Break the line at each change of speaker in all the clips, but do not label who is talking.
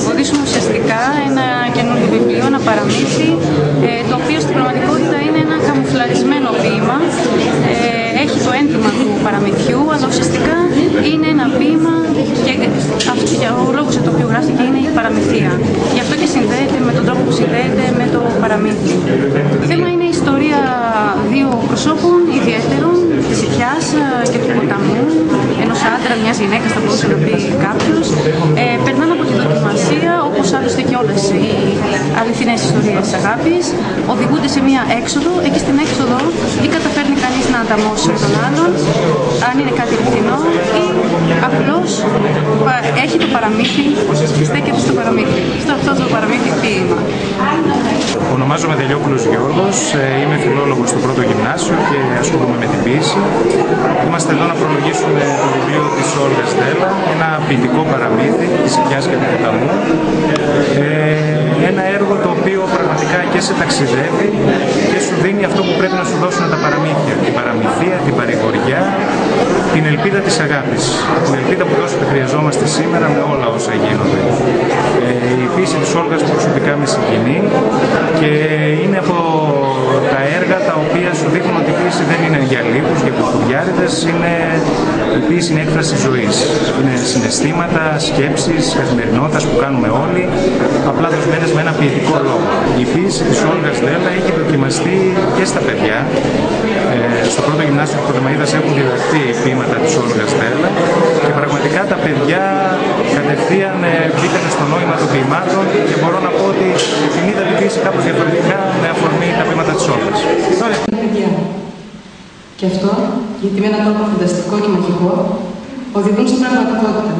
τροποδίσουμε ουσιαστικά ένα καινούργιο βιβλίο, ένα παραμύθι, ε, το οποίο στην πραγματικότητα είναι ένα καμουφλαρισμένο βήμα, ε, Έχει το έντυμα του παραμυθιού, αλλά ουσιαστικά είναι ένα βήμα και αυτό ο λόγος για το οποίο γράφτηκε είναι η παραμυθία. Γι' αυτό και συνδέεται με τον τρόπο που συνδέεται με το παραμύθι. Το θέμα είναι η ιστορία δύο προσώπων ιδιαίτερων, της Ιτιάς ε, και του ποταμού, ενό άντρα, μιας γυναίκας, θα μπορούσε να πει κάποιος. Ε, περνάνε από τη δοκιμασία, όπως άλλωστε και όλες οι αληθινές ιστορίες αγάπης. Οδηγούνται σε μια έξοδο. Εκεί στην έξοδο ή καταφέρνει κανείς να ανταμώσει με τον άλλον, αν είναι κάτι αληθινό, ή απλώς έχει το παραμύθι και στέκεται στο παραμύθι. Στο αυτό το παραμύθι ποίημα.
Ονομάζομαι Δελιόπουλος Γιώργος, ε, είμαι φιλόλογος στο πρώτο γυμνάσιο και ασχολούμαι με την ποίηση. Είμαστε εδώ να προλογίσουμε το βιβλίο της Όλγας Δέλα, ένα ποιητικό παραμύθι της Οικιάς και του Ποταμού. Ε, ένα έργο το οποίο πραγματικά και σε ταξιδεύει και σου δίνει αυτό που πρέπει να σου δώσουν τα παραμύθια. Την παραμυθία, την παρηγοριά, την ελπίδα της αγάπης. Την ελπίδα που τόσο χρειαζόμαστε σήμερα με όλα όσα γίνονται. Ε, η ποίηση της Όλγας προσωπικά με συγκινεί και είναι από τα έργα τα οποία σου δείχνουν ότι η ποίηση δεν είναι για λίγους, για κουκουδιάριδες, είναι η ποίηση είναι έκφραση ζωής. Είναι συναισθήματα, σκέψεις, καθημερινότητας που κάνουμε όλοι, απλά δοσμένες με ένα ποιητικό λόγο. Η ποίηση της Όλγας Δέλα έχει δοκιμαστεί και στα παιδιά. Ε, στο πρώτο γυμνάσιο του Πρωτομαΐδας έχουν διδαχθεί ποίηματα της Όλγας Δέλα και πραγματικά τα παιδιά κατευθείαν ε, μπήκαν στο νόημα των ποιημάτων και μπορώ να πω ότι την είδα την ποίηση κάπως διαφορετικά με αφορμή τα ποίηματα της Όλγας.
Και αυτό γιατί με έναν τρόπο φανταστικό και μαγικό οδηγούν στην πραγματικότητα.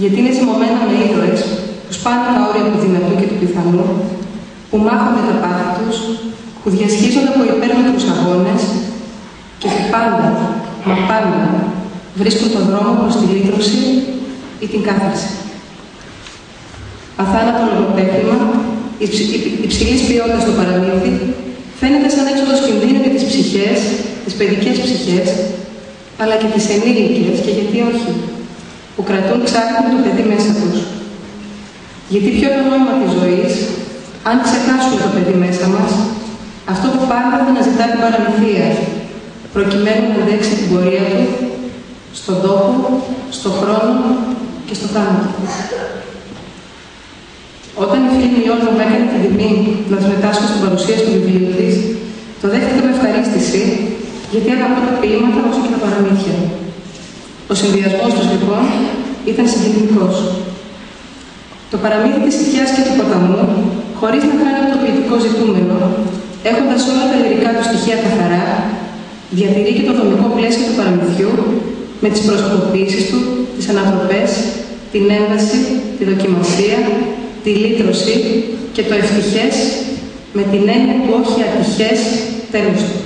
Γιατί είναι ζυμωμένα με ήρωες που σπάνε τα όρια του δυνατού και του πιθανού, που μάχονται τα πάθη τους, που διασχίζονται από υπέρμετρους αγώνες και που πάντα, μα πάντα, βρίσκουν τον δρόμο προς τη λύτρωση ή την κάθαρση. Αθάνατο λογοτέχνημα, υψηλής ποιότητας στο παραμύθι, φαίνεται σαν έξοδος κινδύνου για τις ψυχές, τις παιδικές ψυχές, αλλά και τις ενήλικες και γιατί όχι, που κρατούν ψάχνουν το παιδί μέσα τους. Γιατί ποιο το νόημα της ζωής, αν ξεχάσουμε το παιδί μέσα μας, αυτό που πάντα θα αναζητά την παραμυθία, προκειμένου να αντέξει την πορεία του, στον τόπο, στον χρόνο και στο θάνατο. Όταν η φίλη μου μου έκανε την τιμή να συμμετάσχω στην παρουσίαση του βιβλίου της, το δέχτηκα με ευχαρίστηση, γιατί αγαπώ τα ποίηματα όσο και τα παραμύθια. Ο συνδυασμός τους λοιπόν ήταν συγκινητικός. Το παραμύθι της Οικιά και του ποταμού, χωρίς να κάνει το ποιητικό ζητούμενο, έχοντας όλα τα λυρικά του στοιχεία καθαρά, διατηρεί και το δομικό πλαίσιο του παραμυθιού με τις προσωποποιήσει του, τις ανατροπές, την ένταση, τη δοκιμασία, τη λύτρωση και το ευτυχές με την έννοια του όχι ατυχές τέλος του.